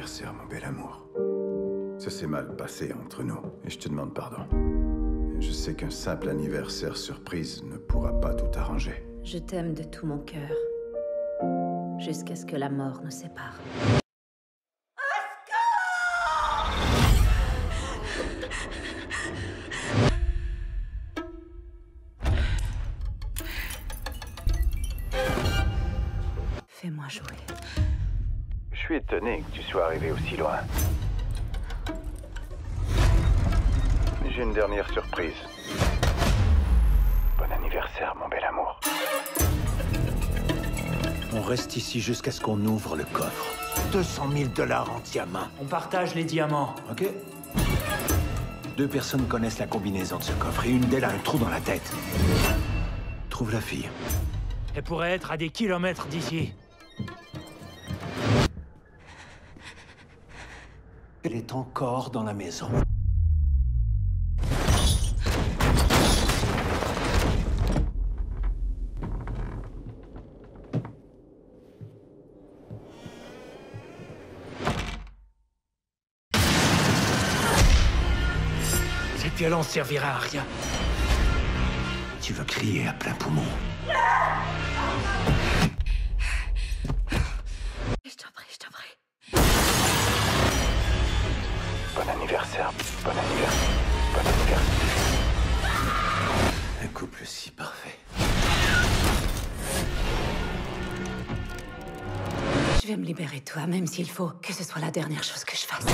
mon bel amour. Ça s'est mal passé entre nous, et je te demande pardon. Je sais qu'un simple anniversaire surprise ne pourra pas tout arranger. Je t'aime de tout mon cœur. Jusqu'à ce que la mort nous sépare. Fais-moi jouer. Je suis étonné que tu sois arrivé aussi loin. J'ai une dernière surprise. Bon anniversaire, mon bel amour. On reste ici jusqu'à ce qu'on ouvre le coffre. 200 000 dollars en diamants. On partage les diamants. Ok Deux personnes connaissent la combinaison de ce coffre et une d'elles a un trou dans la tête. Trouve la fille. Elle pourrait être à des kilomètres d'ici. Elle est encore dans la maison. Cette violence servira à rien. Tu veux crier à plein poumon. Bon anniversaire, bon anniversaire, bon anniversaire. Un couple si parfait. Je vais me libérer toi, même s'il faut que ce soit la dernière chose que je fasse.